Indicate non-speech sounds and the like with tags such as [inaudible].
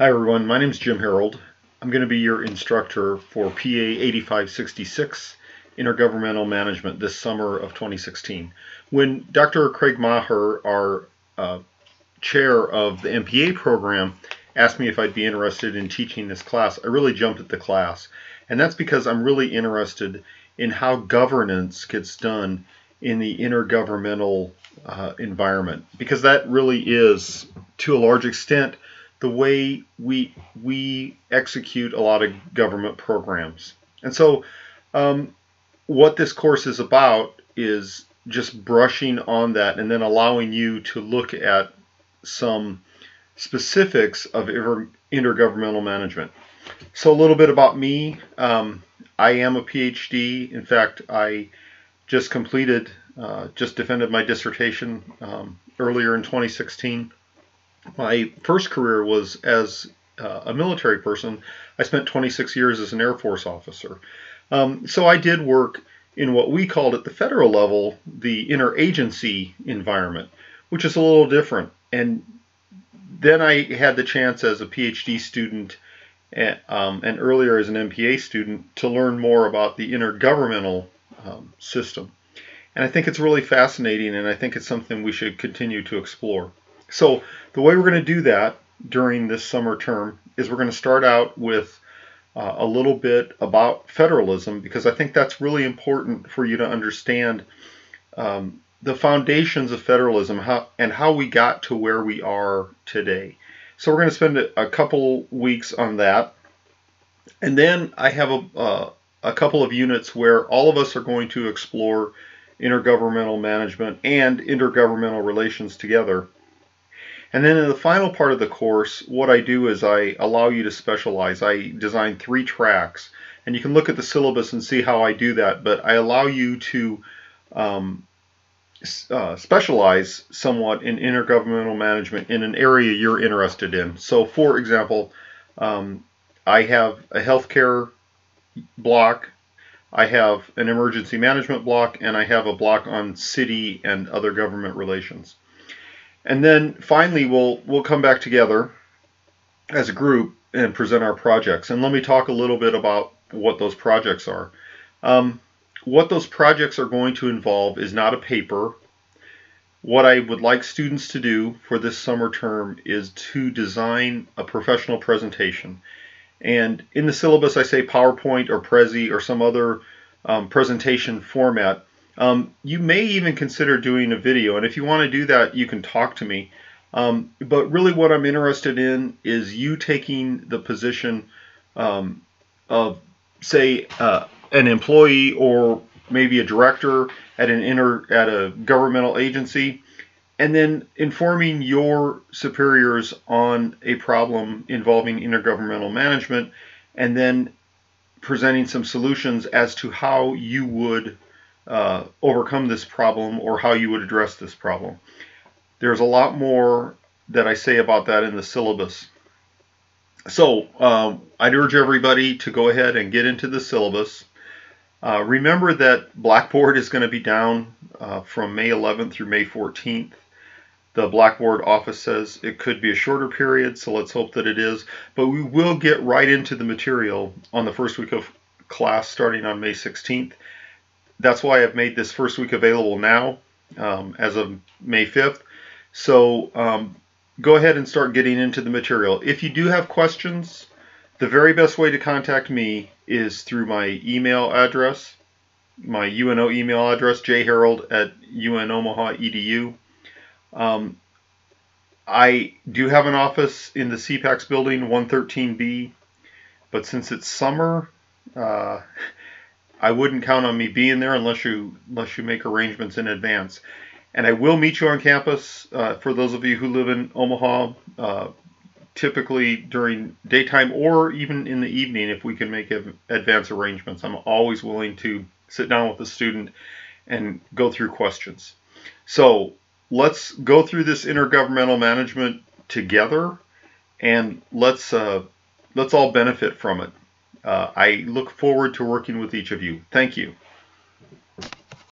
Hi everyone, my name is Jim Harrold. I'm going to be your instructor for PA 8566 Intergovernmental Management this summer of 2016. When Dr. Craig Maher, our uh, chair of the MPA program, asked me if I'd be interested in teaching this class, I really jumped at the class. And that's because I'm really interested in how governance gets done in the intergovernmental uh, environment because that really is, to a large extent, the way we we execute a lot of government programs. And so, um, what this course is about is just brushing on that and then allowing you to look at some specifics of intergovernmental management. So a little bit about me. Um, I am a PhD. In fact, I just completed, uh, just defended my dissertation um, earlier in 2016 my first career was as uh, a military person. I spent 26 years as an Air Force officer. Um, so I did work in what we called at the federal level the interagency environment, which is a little different. And then I had the chance as a PhD student and, um, and earlier as an MPA student to learn more about the intergovernmental um, system. And I think it's really fascinating, and I think it's something we should continue to explore. So the way we're going to do that during this summer term is we're going to start out with uh, a little bit about federalism because I think that's really important for you to understand um, the foundations of federalism how, and how we got to where we are today. So we're going to spend a couple weeks on that. And then I have a, uh, a couple of units where all of us are going to explore intergovernmental management and intergovernmental relations together. And then in the final part of the course, what I do is I allow you to specialize. I design three tracks, and you can look at the syllabus and see how I do that, but I allow you to um, uh, specialize somewhat in intergovernmental management in an area you're interested in. So, for example, um, I have a healthcare block, I have an emergency management block, and I have a block on city and other government relations. And then finally, we'll we'll come back together as a group and present our projects. And let me talk a little bit about what those projects are. Um, what those projects are going to involve is not a paper. What I would like students to do for this summer term is to design a professional presentation. And in the syllabus, I say PowerPoint or Prezi or some other um, presentation format. Um, you may even consider doing a video, and if you want to do that, you can talk to me. Um, but really, what I'm interested in is you taking the position um, of, say, uh, an employee or maybe a director at an inter at a governmental agency, and then informing your superiors on a problem involving intergovernmental management, and then presenting some solutions as to how you would uh, overcome this problem or how you would address this problem. There's a lot more that I say about that in the syllabus. So um, I'd urge everybody to go ahead and get into the syllabus. Uh, remember that Blackboard is going to be down uh, from May 11th through May 14th. The Blackboard office says it could be a shorter period, so let's hope that it is. But we will get right into the material on the first week of class starting on May 16th that's why I've made this first week available now um, as of May 5th. So um, go ahead and start getting into the material. If you do have questions, the very best way to contact me is through my email address, my UNO email address, jharold at unomaha.edu. Um, I do have an office in the CPACS building, 113B, but since it's summer, uh, [laughs] I wouldn't count on me being there unless you unless you make arrangements in advance. And I will meet you on campus uh, for those of you who live in Omaha, uh, typically during daytime or even in the evening if we can make advance arrangements. I'm always willing to sit down with a student and go through questions. So let's go through this intergovernmental management together and let's uh, let's all benefit from it. Uh, I look forward to working with each of you. Thank you.